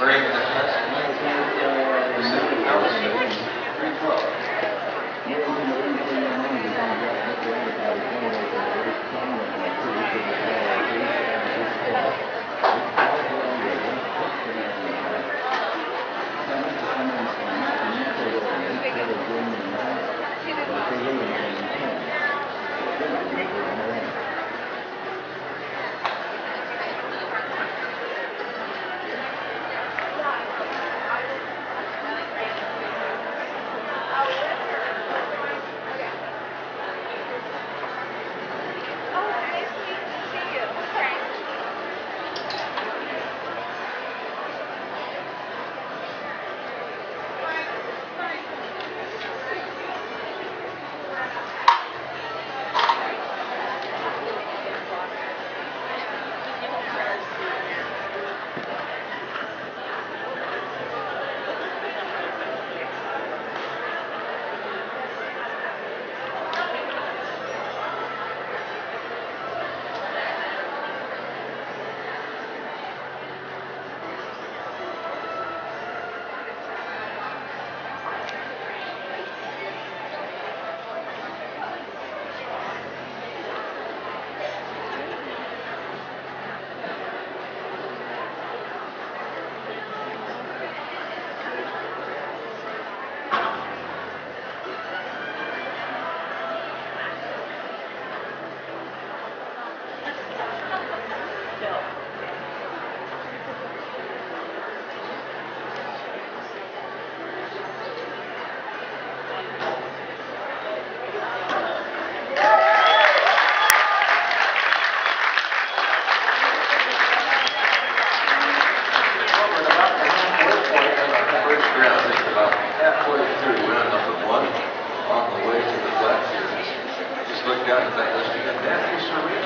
very got to that was to get that.